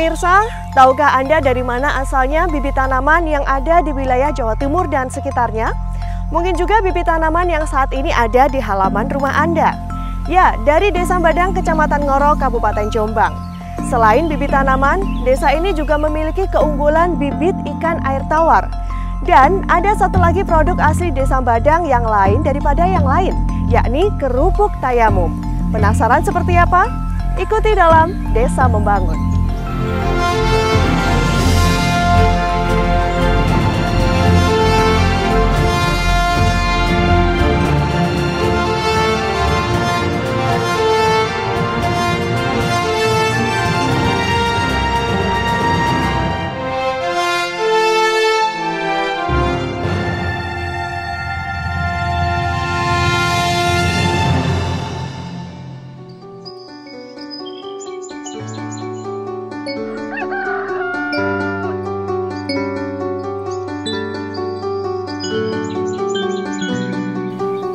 Pemirsa, tahukah Anda dari mana asalnya bibit tanaman yang ada di wilayah Jawa Timur dan sekitarnya? Mungkin juga bibit tanaman yang saat ini ada di halaman rumah Anda. Ya, dari Desa Badang, Kecamatan Ngoro, Kabupaten Jombang. Selain bibit tanaman, desa ini juga memiliki keunggulan bibit ikan air tawar. Dan ada satu lagi produk asli Desa Badang yang lain daripada yang lain, yakni kerupuk tayamum. Penasaran seperti apa? Ikuti dalam Desa Membangun. Bye.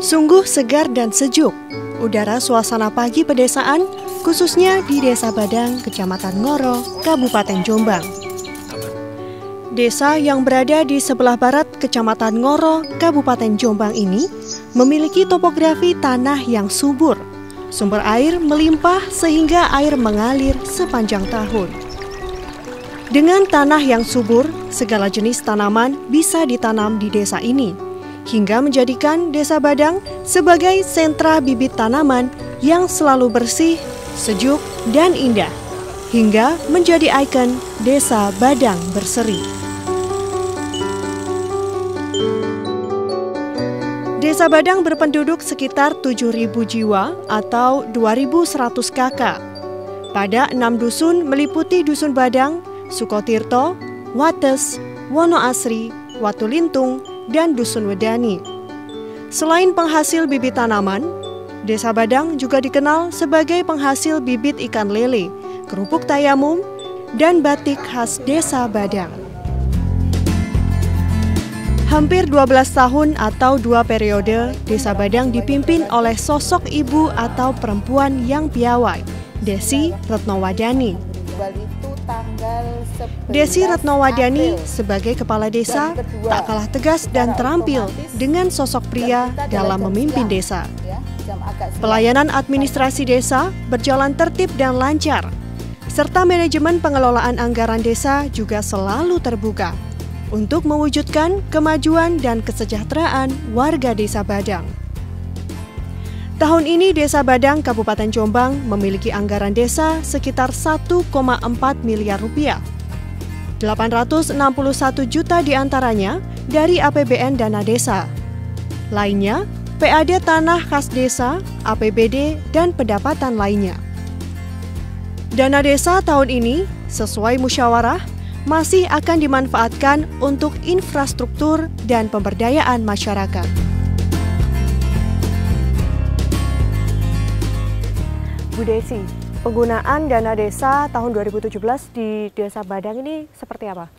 Sungguh segar dan sejuk. Udara suasana pagi pedesaan, khususnya di Desa Badang, Kecamatan Ngoro, Kabupaten Jombang. Desa yang berada di sebelah barat Kecamatan Ngoro, Kabupaten Jombang ini memiliki topografi tanah yang subur. Sumber air melimpah sehingga air mengalir sepanjang tahun. Dengan tanah yang subur, segala jenis tanaman bisa ditanam di desa ini hingga menjadikan Desa Badang sebagai sentra bibit tanaman yang selalu bersih, sejuk, dan indah, hingga menjadi ikon Desa Badang Berseri. Desa Badang berpenduduk sekitar 7.000 jiwa atau 2.100 kakak. Pada enam dusun meliputi Dusun Badang, Sukotirto, Wates, Wono Asri, Watu Lintung, dan Dusun Wedani. Selain penghasil bibit tanaman, Desa Badang juga dikenal sebagai penghasil bibit ikan lele, kerupuk tayamum, dan batik khas Desa Badang. Hampir 12 tahun atau dua periode, Desa Badang dipimpin oleh sosok ibu atau perempuan yang piawai, Desi Retnowadani. Desi Retnowadani sebagai kepala desa tak kalah tegas dan terampil dengan sosok pria dalam memimpin desa. Ya, Pelayanan administrasi desa berjalan tertib dan lancar, serta manajemen pengelolaan anggaran desa juga selalu terbuka untuk mewujudkan kemajuan dan kesejahteraan warga desa Badang. Tahun ini Desa Badang, Kabupaten Jombang memiliki anggaran desa sekitar 1,4 miliar rupiah. 861 juta di antaranya dari APBN Dana Desa. Lainnya, PAD Tanah Khas Desa, APBD, dan pendapatan lainnya. Dana desa tahun ini, sesuai musyawarah, masih akan dimanfaatkan untuk infrastruktur dan pemberdayaan masyarakat. Bu Desi, penggunaan dana desa tahun 2017 di Desa Badang ini seperti apa?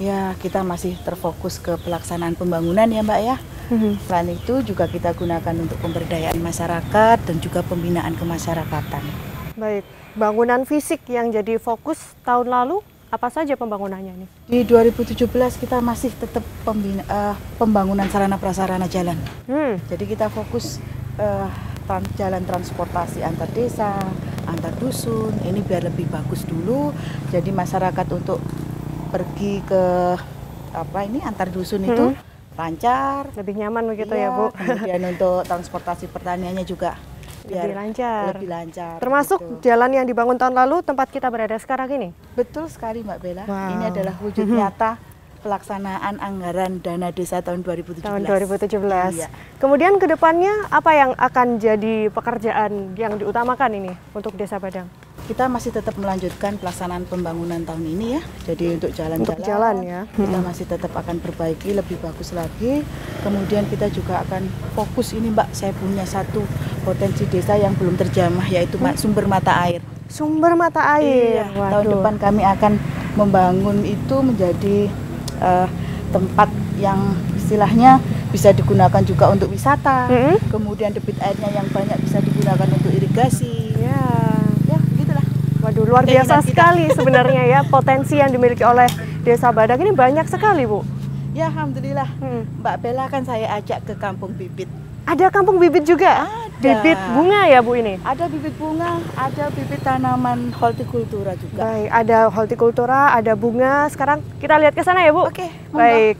Ya, kita masih terfokus ke pelaksanaan pembangunan ya Mbak ya. Hmm. Selain itu juga kita gunakan untuk pemberdayaan masyarakat dan juga pembinaan kemasyarakatan. Baik, bangunan fisik yang jadi fokus tahun lalu apa saja pembangunannya nih? Di 2017 kita masih tetap pembina, uh, pembangunan sarana prasarana jalan. Hmm. Jadi kita fokus uh, trans, jalan transportasi antar desa, antar dusun. Ini biar lebih bagus dulu. Jadi masyarakat untuk pergi ke apa ini antar dusun hmm. itu lancar, lebih nyaman begitu ya, ya Bu. Kemudian untuk transportasi pertaniannya juga lebih lancar. Lebih lancar. Termasuk gitu. jalan yang dibangun tahun lalu tempat kita berada sekarang ini. Betul sekali Mbak Bella. Wow. Ini adalah wujud nyata pelaksanaan anggaran dana desa tahun 2017. Tahun 2017. Iya. Kemudian ke depannya apa yang akan jadi pekerjaan yang diutamakan ini untuk Desa Badang? Kita masih tetap melanjutkan pelaksanaan pembangunan tahun ini ya. Jadi untuk jalan-jalan untuk jalan ya. Kita hmm. masih tetap akan perbaiki lebih bagus lagi. Kemudian kita juga akan fokus ini Mbak, saya punya satu potensi desa yang belum terjamah yaitu hmm. sumber mata air. Sumber mata air. Iya, tahun depan kami akan membangun itu menjadi uh, tempat yang istilahnya bisa digunakan juga untuk wisata. Mm -hmm. Kemudian debit airnya yang banyak bisa digunakan untuk irigasi. Ya, ya gitulah. Waduh luar biasa sekali sebenarnya ya potensi yang dimiliki oleh Desa Badak ini banyak sekali, Bu. Ya, alhamdulillah. Hmm. Mbak Bella kan saya ajak ke Kampung Bibit. Ada kampung bibit juga? Ada. Bibit bunga ya, Bu ini? Ada bibit bunga, ada bibit tanaman hortikultura juga. Baik, ada hortikultura, ada bunga. Sekarang kita lihat ke sana ya, Bu. Oke, baik.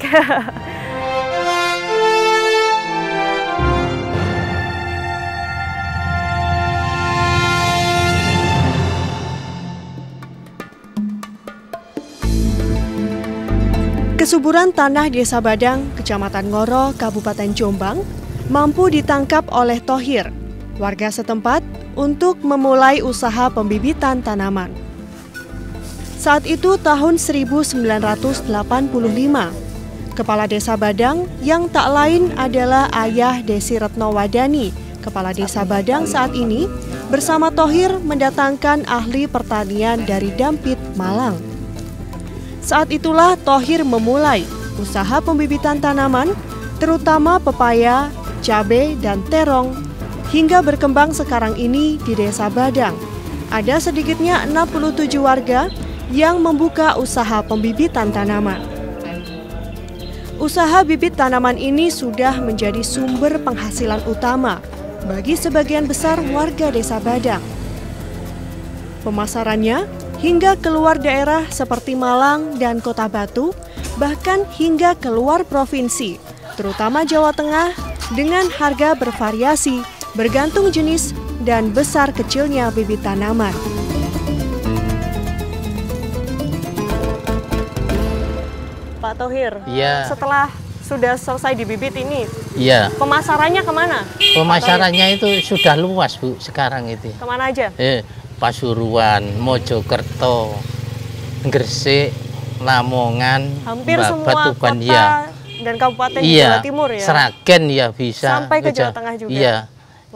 Kesuburan tanah Desa Badang, Kecamatan Ngoro, Kabupaten Jombang, mampu ditangkap oleh Tohir, warga setempat, untuk memulai usaha pembibitan tanaman. Saat itu tahun 1985, Kepala Desa Badang yang tak lain adalah ayah Desi Retno Wadani, Kepala Desa Badang saat ini, bersama Tohir mendatangkan ahli pertanian dari Dampit, Malang. Saat itulah Tohir memulai usaha pembibitan tanaman, terutama pepaya, cabai, dan terong, hingga berkembang sekarang ini di Desa Badang. Ada sedikitnya 67 warga yang membuka usaha pembibitan tanaman. Usaha bibit tanaman ini sudah menjadi sumber penghasilan utama bagi sebagian besar warga Desa Badang. Pemasarannya hingga keluar daerah seperti Malang dan Kota Batu, bahkan hingga keluar provinsi, terutama Jawa Tengah, dengan harga bervariasi bergantung jenis dan besar kecilnya bibit tanaman. Pak Tohir, ya. setelah sudah selesai dibibit ini, iya. pemasarannya ke mana? Pemasarannya itu sudah luas Bu sekarang itu. Ke mana aja? Eh, Pasuruan, Mojokerto, Gresik, Lamongan, hampir semua Batuban, kota ya. Dan kabupaten iya, Jawa Timur ya. Seragen ya bisa. Sampai ke Jawa Tengah juga. Iya.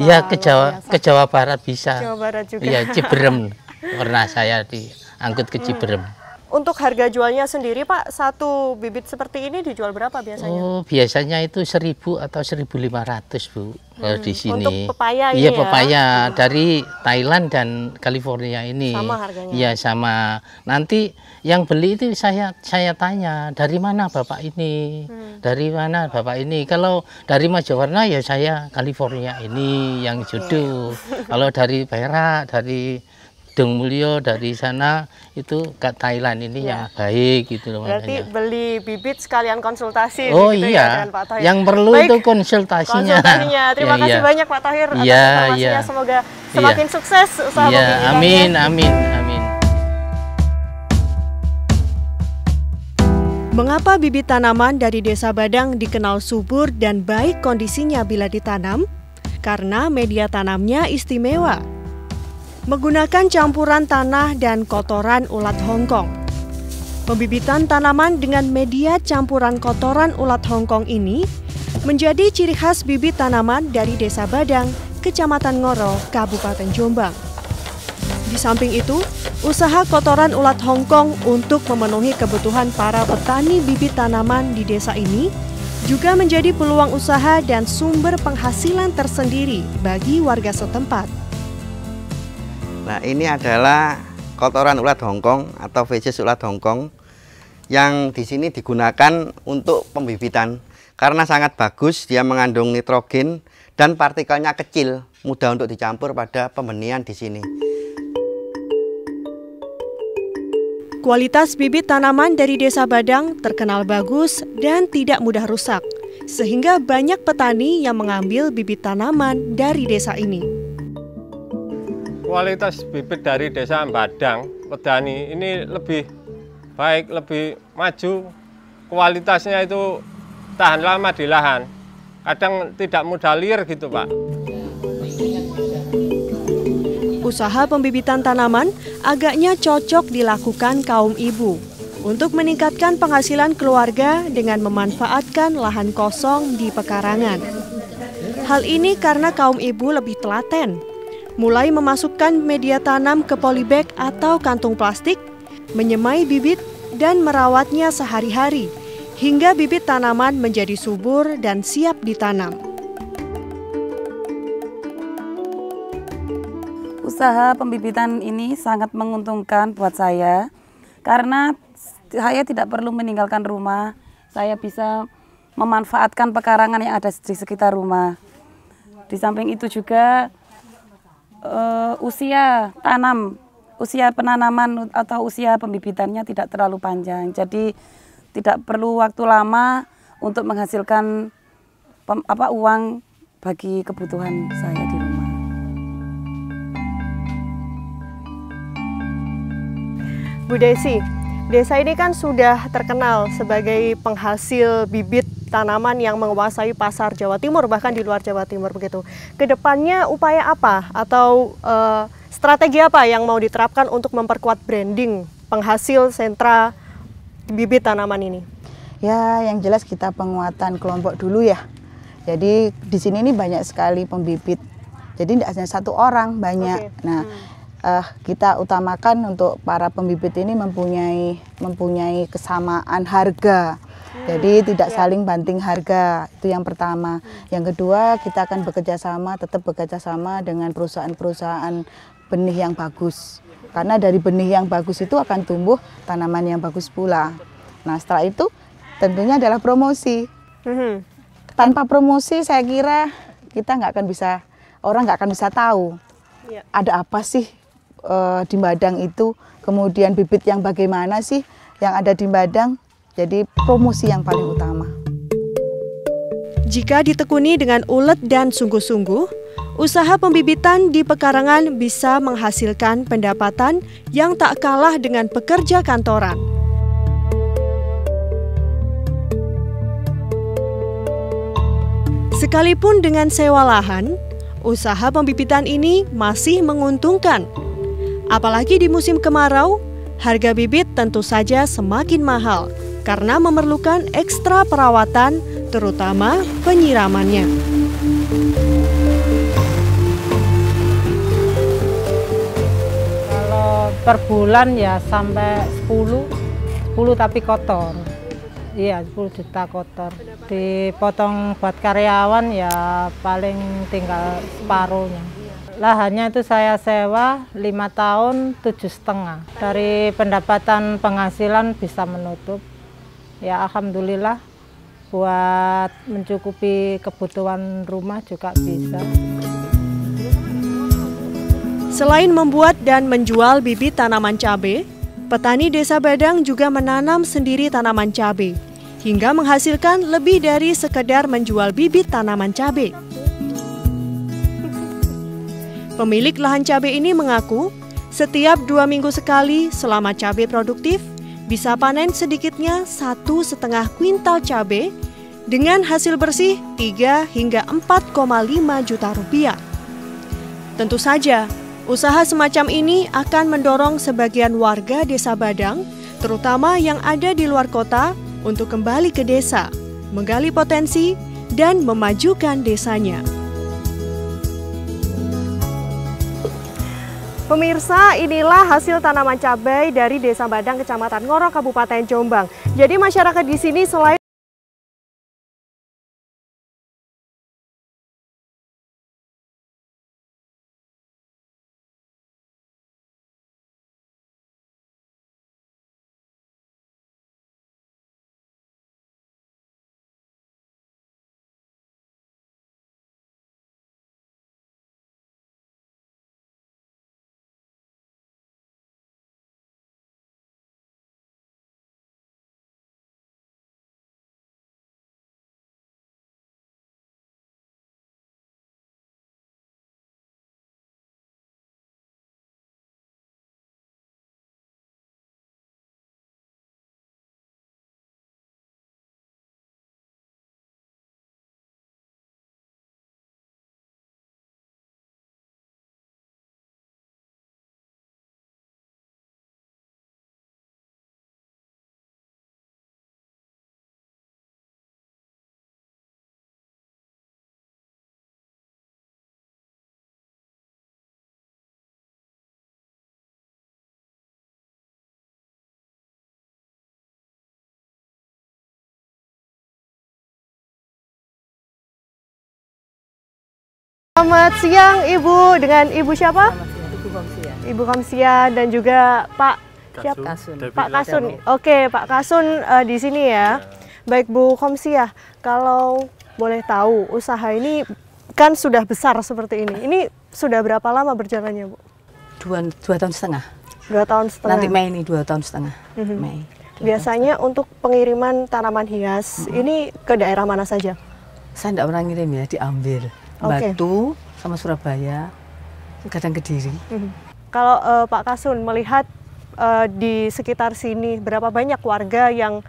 Iya ke Jawa ke Jawa Barat bisa. Jawa Barat juga. Iya Ciberem. Pernah saya diangkut ke Ciberem. Hmm. Untuk harga jualnya sendiri Pak, satu bibit seperti ini dijual berapa biasanya? Oh, biasanya itu 1000 atau 1500 Bu hmm. di sini. Untuk pepaya ini Iya, pepaya hmm. dari Thailand dan California ini. Sama harganya. Iya, sama. Nanti yang beli itu saya saya tanya, dari mana Bapak ini? Hmm. Dari mana Bapak ini? Kalau dari Majawarna ya saya California ini yang jodoh. Yeah. Kalau dari Perak, dari Deng Mulyo dari sana itu ke Thailand ini ya. yang baik gitu loh. Berarti makanya. beli bibit sekalian konsultasi Oh gitu ya, iya. Ya, Pak Tahir. Yang perlu baik, itu konsultasinya. Konsultasinya. Terima ya, kasih iya. banyak Pak Tahir atas ya, informasinya. Ya. Semoga semakin ya. sukses usaha ya, Amin, amin, amin. Mengapa bibit tanaman dari Desa Badang dikenal subur dan baik kondisinya bila ditanam? Karena media tanamnya istimewa menggunakan campuran tanah dan kotoran ulat Hongkong. Pembibitan tanaman dengan media campuran kotoran ulat Hongkong ini menjadi ciri khas bibit tanaman dari Desa Badang, Kecamatan Ngoro, Kabupaten Jombang. Di samping itu, usaha kotoran ulat Hongkong untuk memenuhi kebutuhan para petani bibit tanaman di desa ini juga menjadi peluang usaha dan sumber penghasilan tersendiri bagi warga setempat. Nah ini adalah kotoran ulat Hongkong atau feces ulat Hongkong yang di sini digunakan untuk pembibitan karena sangat bagus dia mengandung nitrogen dan partikelnya kecil mudah untuk dicampur pada pembenihan di sini. Kualitas bibit tanaman dari Desa Badang terkenal bagus dan tidak mudah rusak, sehingga banyak petani yang mengambil bibit tanaman dari desa ini kualitas bibit dari desa Badang, Pedani ini lebih baik, lebih maju. Kualitasnya itu tahan lama di lahan. Kadang tidak mudah liar gitu Pak. Usaha pembibitan tanaman agaknya cocok dilakukan kaum ibu untuk meningkatkan penghasilan keluarga dengan memanfaatkan lahan kosong di pekarangan. Hal ini karena kaum ibu lebih telaten mulai memasukkan media tanam ke polybag atau kantung plastik, menyemai bibit, dan merawatnya sehari-hari hingga bibit tanaman menjadi subur dan siap ditanam. usaha pembibitan ini sangat menguntungkan buat saya karena saya tidak perlu meninggalkan rumah. Saya bisa memanfaatkan pekarangan yang ada di sekitar rumah. Di samping itu juga uh, usia tanam, usia penanaman atau usia pembibitannya tidak terlalu panjang. Jadi tidak perlu waktu lama untuk menghasilkan pem, apa uang bagi kebutuhan saya di rumah. Bu Desi, desa ini kan sudah terkenal sebagai penghasil bibit tanaman yang menguasai pasar Jawa Timur bahkan di luar Jawa Timur begitu. Ke depannya upaya apa atau uh, strategi apa yang mau diterapkan untuk memperkuat branding penghasil sentra bibit tanaman ini? Ya, yang jelas kita penguatan kelompok dulu ya. Jadi di sini ini banyak sekali pembibit. Jadi tidak hanya satu orang, banyak. Okay. Nah, hmm uh, kita utamakan untuk para pembibit ini mempunyai mempunyai kesamaan harga. Hmm, Jadi tidak ya. saling banting harga itu yang pertama. Hmm. Yang kedua kita akan bekerja sama, tetap bekerja sama dengan perusahaan-perusahaan benih yang bagus. Karena dari benih yang bagus itu akan tumbuh tanaman yang bagus pula. Nah setelah itu tentunya adalah promosi. Hmm. Tanpa promosi saya kira kita nggak akan bisa orang nggak akan bisa tahu ya. ada apa sih uh, di Badang itu, kemudian bibit yang bagaimana sih yang ada di Badang, jadi promosi yang paling utama. Jika ditekuni dengan ulet dan sungguh-sungguh, usaha pembibitan di pekarangan bisa menghasilkan pendapatan yang tak kalah dengan pekerja kantoran. Sekalipun dengan sewa lahan, usaha pembibitan ini masih menguntungkan Apalagi di musim kemarau, harga bibit tentu saja semakin mahal karena memerlukan ekstra perawatan, terutama penyiramannya. Kalau per bulan ya sampai 10, 10 tapi kotor. Iya, 10 juta kotor. Dipotong buat karyawan ya paling tinggal separuhnya. Lahannya itu saya sewa lima tahun tujuh setengah. Dari pendapatan penghasilan bisa menutup. Ya alhamdulillah buat mencukupi kebutuhan rumah juga bisa. Selain membuat dan menjual bibit tanaman cabai, petani Desa Badang juga menanam sendiri tanaman cabai hingga menghasilkan lebih dari sekedar menjual bibit tanaman cabai. Pemilik lahan cabai ini mengaku setiap dua minggu sekali selama cabai produktif bisa panen sedikitnya satu setengah kuintal cabai dengan hasil bersih 3 hingga 4,5 juta rupiah. Tentu saja, usaha semacam ini akan mendorong sebagian warga desa Badang, terutama yang ada di luar kota, untuk kembali ke desa, menggali potensi, dan memajukan desanya. Pemirsa, inilah hasil tanaman cabai dari Desa Badang, Kecamatan Ngoro, Kabupaten Jombang. Jadi masyarakat di sini selain Selamat siang Ibu, dengan Ibu siapa? Ibu Ibu Kamsia dan juga Pak siap Kasun. Pak Kasun. Oke, Pak Kasun uh, di sini ya. ya. Baik Bu Komsia, kalau boleh tahu usaha ini kan sudah besar seperti ini. Ini sudah berapa lama berjalannya, Bu? Dua, dua tahun setengah. Dua tahun setengah. Nanti Mei ini dua tahun setengah. Mm -hmm. Mei. Biasanya untuk pengiriman tanaman hias mm -hmm. ini ke daerah mana saja? Saya tidak pernah ngirim ya, diambil. Okay. Batu sama Surabaya, kadang Kediri. Mm -hmm. Kalau uh, Pak Kasun melihat uh, di sekitar sini berapa banyak warga yang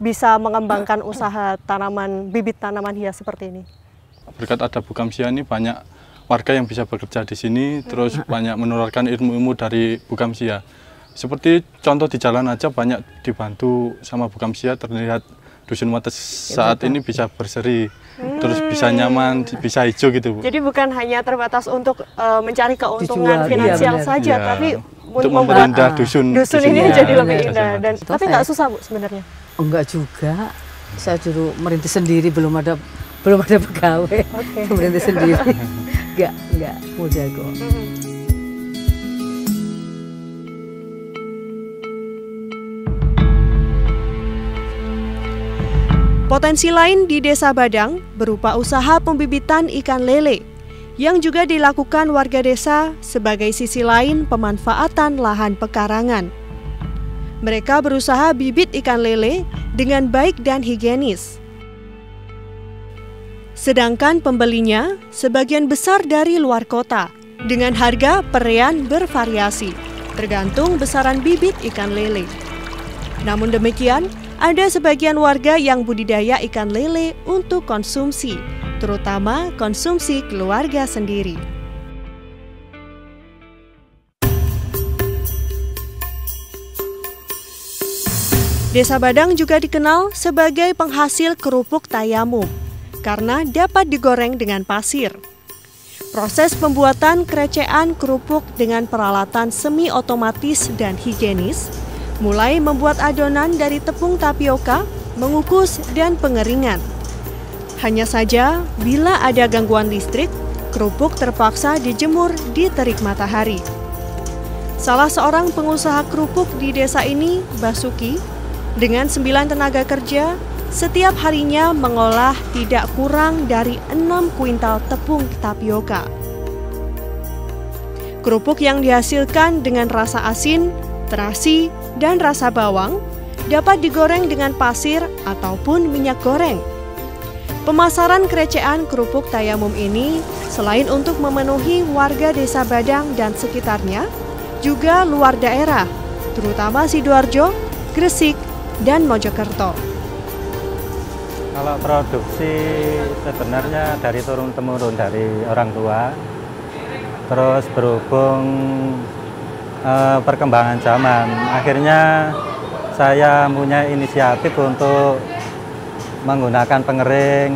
bisa mengembangkan usaha tanaman bibit tanaman hias seperti ini? Berkat ada Bukamsia ini banyak warga yang bisa bekerja di sini, terus banyak menularkan ilmu-ilmu dari Bukamsia. Seperti contoh di jalan aja banyak dibantu sama Bukamsia terlihat dusun Wates saat ini bisa berseri, hmm. terus bisa nyaman, bisa hijau gitu Bu. Jadi bukan hanya terbatas untuk uh, mencari keuntungan Dijual, finansial iya, saja, ya. tapi untuk memperindah dusun, dusun, dusun ini ya, jadi lebih indah. Dan tapi nggak susah Bu sebenarnya. Enggak juga. Saya dulu merintis sendiri belum ada belum ada pegawai. Okay. merintis sendiri. enggak, enggak mudah kok. Potensi lain di Desa Badang berupa usaha pembibitan ikan lele yang juga dilakukan warga desa sebagai sisi lain pemanfaatan lahan pekarangan. Mereka berusaha bibit ikan lele dengan baik dan higienis. Sedangkan pembelinya sebagian besar dari luar kota dengan harga perean bervariasi, tergantung besaran bibit ikan lele. Namun demikian, ada sebagian warga yang budidaya ikan lele untuk konsumsi, terutama konsumsi keluarga sendiri. Desa Badang juga dikenal sebagai penghasil kerupuk tayamum karena dapat digoreng dengan pasir. Proses pembuatan kerecean kerupuk dengan peralatan semi otomatis dan higienis mulai membuat adonan dari tepung tapioka, mengukus, dan pengeringan. Hanya saja, bila ada gangguan listrik, kerupuk terpaksa dijemur di terik matahari. Salah seorang pengusaha kerupuk di desa ini, Basuki, dengan sembilan tenaga kerja, setiap harinya mengolah tidak kurang dari enam kuintal tepung tapioka. Kerupuk yang dihasilkan dengan rasa asin, terasi, dan rasa bawang dapat digoreng dengan pasir ataupun minyak goreng. Pemasaran kerecean kerupuk tayamum ini selain untuk memenuhi warga desa Badang dan sekitarnya, juga luar daerah, terutama Sidoarjo, Gresik, dan Mojokerto. Kalau produksi sebenarnya dari turun-temurun dari orang tua, terus berhubung eh, perkembangan zaman, akhirnya saya punya inisiatif untuk menggunakan pengering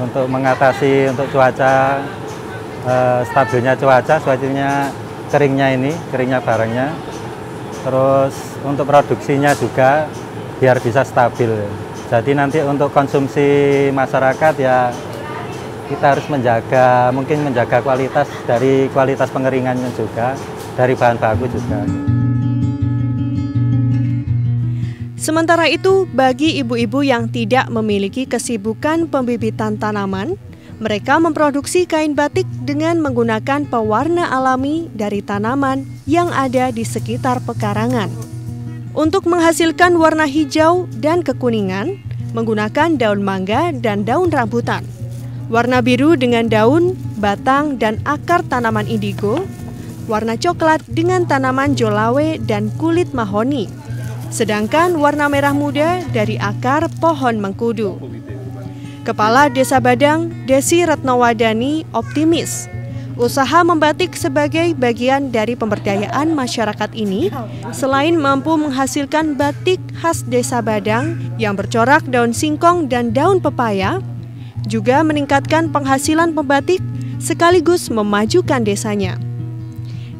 untuk mengatasi untuk cuaca eh, stabilnya cuaca, stabilnya keringnya ini, keringnya barangnya terus untuk produksinya juga biar bisa stabil. Jadi nanti untuk konsumsi masyarakat ya kita harus menjaga, mungkin menjaga kualitas dari kualitas pengeringannya juga, dari bahan baku juga. Sementara itu, bagi ibu-ibu yang tidak memiliki kesibukan pembibitan tanaman, mereka memproduksi kain batik dengan menggunakan pewarna alami dari tanaman yang ada di sekitar pekarangan. Untuk menghasilkan warna hijau dan kekuningan, menggunakan daun mangga dan daun rambutan. Warna biru dengan daun, batang, dan akar tanaman indigo. Warna coklat dengan tanaman jolawe dan kulit mahoni. Sedangkan warna merah muda dari akar pohon mengkudu. Kepala Desa Badang, Desi Retnowadani, optimis usaha membatik sebagai bagian dari pemberdayaan masyarakat ini selain mampu menghasilkan batik khas Desa Badang yang bercorak daun singkong dan daun pepaya, juga meningkatkan penghasilan pembatik sekaligus memajukan desanya.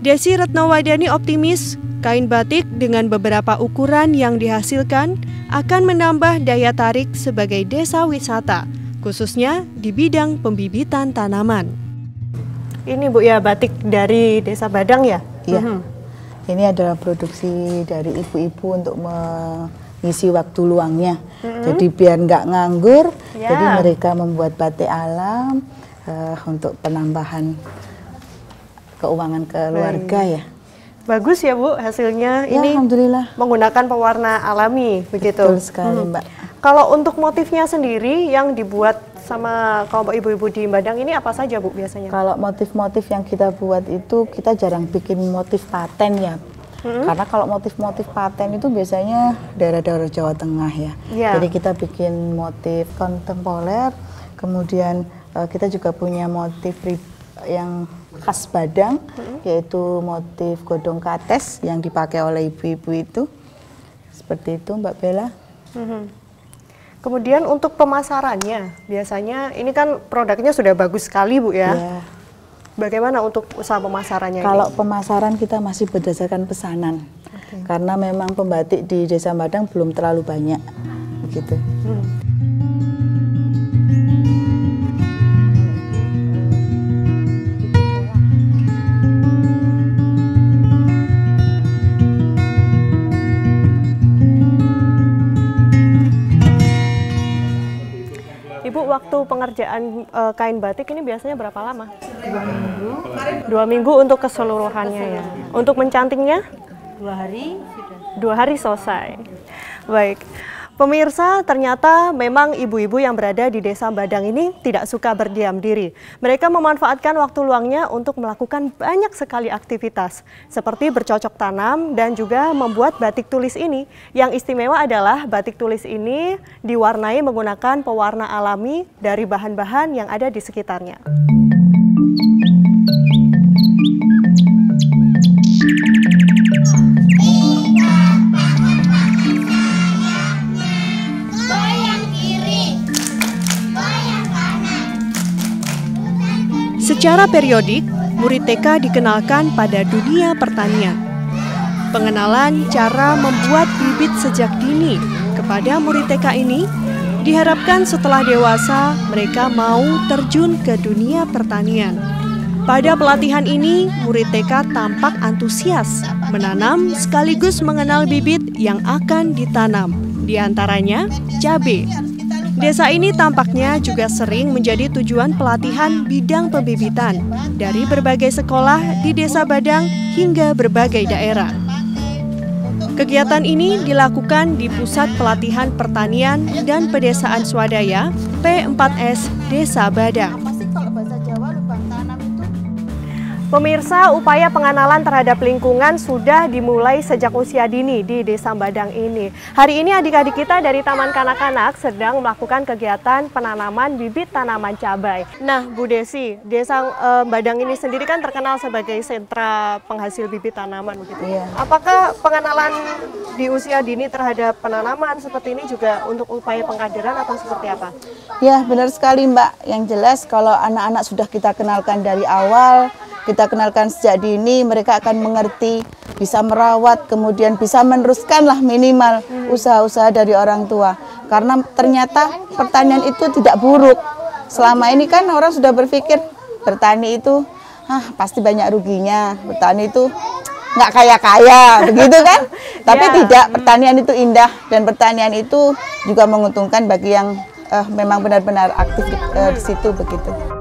Desi Retnowadani optimis kain batik dengan beberapa ukuran yang dihasilkan akan menambah daya tarik sebagai desa wisata, khususnya di bidang pembibitan tanaman. Ini Bu ya batik dari Desa Badang ya? Iya. Mm -hmm. Ini adalah produksi dari ibu-ibu untuk mengisi waktu luangnya. Mm -hmm. Jadi biar nggak nganggur, yeah. jadi mereka membuat batik alam uh, untuk penambahan keuangan keluarga Baik. ya. Bagus ya Bu hasilnya. Ya, ini Alhamdulillah. menggunakan pewarna alami begitu. Betul sekali hmm. Mbak. Kalau untuk motifnya sendiri yang dibuat sama kelompok ibu-ibu di Badang ini apa saja Bu biasanya? Kalau motif-motif yang kita buat itu kita jarang bikin motif paten ya. Hmm. Karena kalau motif-motif paten itu biasanya daerah-daerah Jawa Tengah ya. ya. Jadi kita bikin motif kontemporer, kemudian uh, kita juga punya motif yang khas Badang, hmm. yaitu motif godong kates yang dipakai oleh ibu-ibu itu. Seperti itu Mbak Bella. Hmm. Kemudian untuk pemasarannya, biasanya ini kan produknya sudah bagus sekali Bu ya. Yeah. Bagaimana untuk usaha pemasarannya? Kalau ini? pemasaran kita masih berdasarkan pesanan, okay. karena memang pembatik di Desa Badang belum terlalu banyak, begitu. Hmm. Pengerjaan uh, kain batik ini biasanya berapa lama? Dua minggu. Dua minggu untuk keseluruhannya ya. Untuk mencantingnya? Dua hari Dua hari selesai. Baik. Pemirsa, ternyata memang ibu-ibu yang berada di Desa Badang ini tidak suka berdiam diri. Mereka memanfaatkan waktu luangnya untuk melakukan banyak sekali aktivitas, seperti bercocok tanam dan juga membuat batik tulis ini. Yang istimewa adalah batik tulis ini diwarnai menggunakan pewarna alami dari bahan-bahan yang ada di sekitarnya. Secara periodik, murid TK dikenalkan pada dunia pertanian. Pengenalan cara membuat bibit sejak dini kepada murid TK ini diharapkan setelah dewasa mereka mau terjun ke dunia pertanian. Pada pelatihan ini, murid TK tampak antusias menanam sekaligus mengenal bibit yang akan ditanam, di antaranya cabai. Desa ini tampaknya juga sering menjadi tujuan pelatihan bidang pembibitan dari berbagai sekolah di Desa Badang hingga berbagai daerah. Kegiatan ini dilakukan di Pusat Pelatihan Pertanian dan Pedesaan Swadaya P4S Desa Badang. Pemirsa, upaya pengenalan terhadap lingkungan sudah dimulai sejak usia dini di Desa Badang ini. Hari ini adik-adik kita dari Taman Kanak-Kanak sedang melakukan kegiatan penanaman bibit tanaman cabai. Nah, Bu Desi, Desa uh, Badang ini sendiri kan terkenal sebagai sentra penghasil bibit tanaman begitu. Iya. Apakah pengenalan di usia dini terhadap penanaman seperti ini juga untuk upaya pengkaderan atau seperti apa? Ya, benar sekali Mbak. Yang jelas kalau anak-anak sudah kita kenalkan dari awal, kita kenalkan sejak dini mereka akan mengerti bisa merawat kemudian bisa meneruskan lah minimal usaha-usaha dari orang tua karena ternyata pertanian itu tidak buruk selama ini kan orang sudah berpikir bertani itu ah pasti banyak ruginya bertani itu nggak kaya-kaya begitu kan tapi yeah. tidak pertanian itu indah dan pertanian itu juga menguntungkan bagi yang uh, memang benar-benar aktif di, uh, di situ begitu.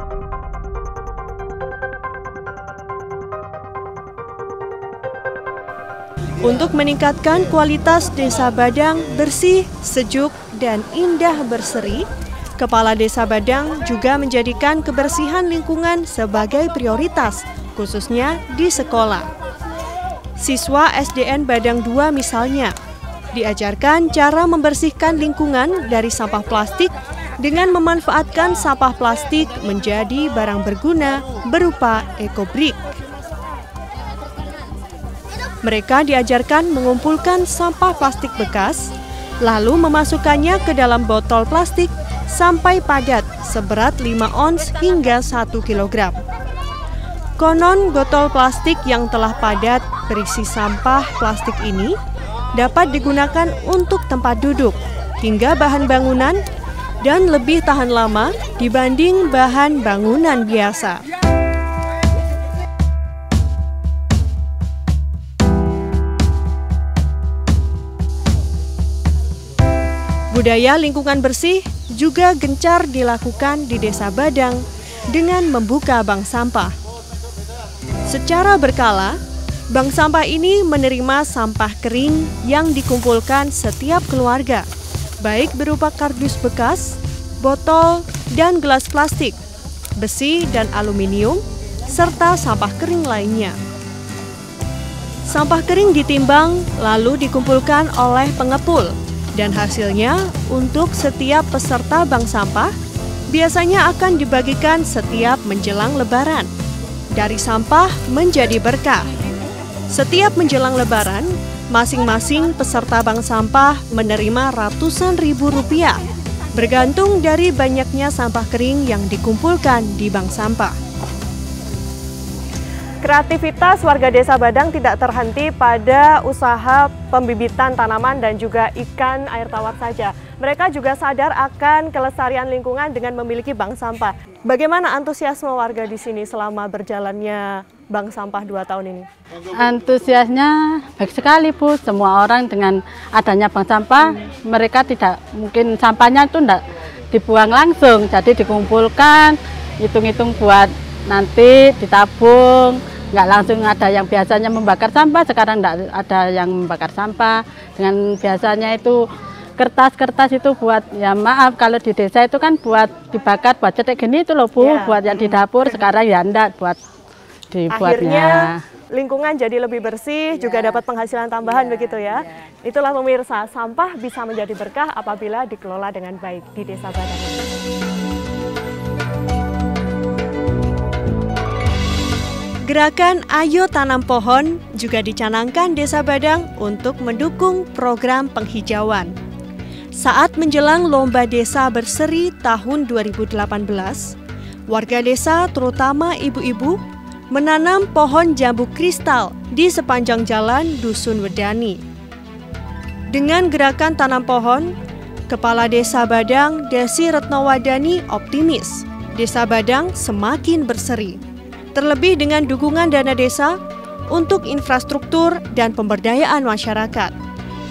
Untuk meningkatkan kualitas Desa Badang bersih, sejuk, dan indah berseri, Kepala Desa Badang juga menjadikan kebersihan lingkungan sebagai prioritas, khususnya di sekolah. Siswa SDN Badang 2 misalnya, diajarkan cara membersihkan lingkungan dari sampah plastik dengan memanfaatkan sampah plastik menjadi barang berguna berupa ekobrik. Mereka diajarkan mengumpulkan sampah plastik bekas, lalu memasukkannya ke dalam botol plastik sampai padat seberat 5 ons hingga 1 kg. Konon botol plastik yang telah padat berisi sampah plastik ini dapat digunakan untuk tempat duduk hingga bahan bangunan dan lebih tahan lama dibanding bahan bangunan biasa. Budaya lingkungan bersih juga gencar dilakukan di Desa Badang dengan membuka bank sampah. Secara berkala, bank sampah ini menerima sampah kering yang dikumpulkan setiap keluarga, baik berupa kardus bekas, botol, dan gelas plastik, besi dan aluminium, serta sampah kering lainnya. Sampah kering ditimbang lalu dikumpulkan oleh pengepul dan hasilnya untuk setiap peserta bank sampah biasanya akan dibagikan setiap menjelang lebaran. Dari sampah menjadi berkah. Setiap menjelang lebaran, masing-masing peserta bank sampah menerima ratusan ribu rupiah bergantung dari banyaknya sampah kering yang dikumpulkan di bank sampah. Kreativitas warga desa Badang tidak terhenti pada usaha pembibitan tanaman dan juga ikan air tawar saja. Mereka juga sadar akan kelestarian lingkungan dengan memiliki bank sampah. Bagaimana antusiasme warga di sini selama berjalannya bank sampah dua tahun ini? Antusiasnya baik sekali Bu. Semua orang dengan adanya bank sampah, mereka tidak mungkin sampahnya itu tidak dibuang langsung, jadi dikumpulkan, hitung-hitung buat nanti ditabung nggak langsung ada yang biasanya membakar sampah sekarang nggak ada yang membakar sampah dengan biasanya itu kertas-kertas itu buat ya maaf kalau di desa itu kan buat dibakar buat cetek gini itu loh bu ya. buat yang di dapur sekarang ya enggak buat dibuatnya Akhirnya lingkungan jadi lebih bersih ya. juga dapat penghasilan tambahan ya. begitu ya. ya itulah pemirsa sampah bisa menjadi berkah apabila dikelola dengan baik di desa Badang Gerakan Ayo Tanam Pohon juga dicanangkan Desa Badang untuk mendukung program penghijauan. Saat menjelang Lomba Desa Berseri tahun 2018, warga desa terutama ibu-ibu menanam pohon jambu kristal di sepanjang jalan Dusun Wedani. Dengan gerakan tanam pohon, Kepala Desa Badang Desi Retnowadani optimis Desa Badang semakin berseri terlebih dengan dukungan dana desa untuk infrastruktur dan pemberdayaan masyarakat.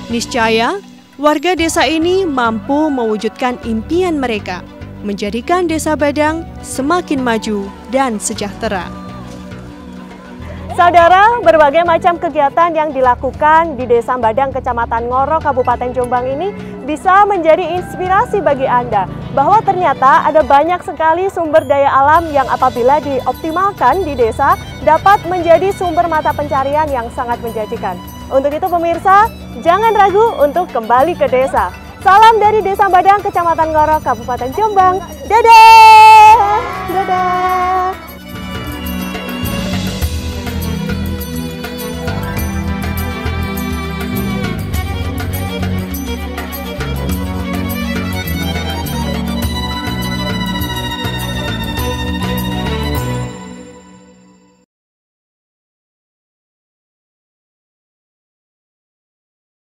Niscaya, warga desa ini mampu mewujudkan impian mereka, menjadikan Desa Badang semakin maju dan sejahtera. Saudara, berbagai macam kegiatan yang dilakukan di Desa Badang, Kecamatan Ngoro, Kabupaten Jombang ini bisa menjadi inspirasi bagi Anda bahwa ternyata ada banyak sekali sumber daya alam yang apabila dioptimalkan di desa dapat menjadi sumber mata pencarian yang sangat menjanjikan. Untuk itu pemirsa, jangan ragu untuk kembali ke desa. Salam dari Desa Badang, Kecamatan Ngoro, Kabupaten Jombang. Dadah! Dadah!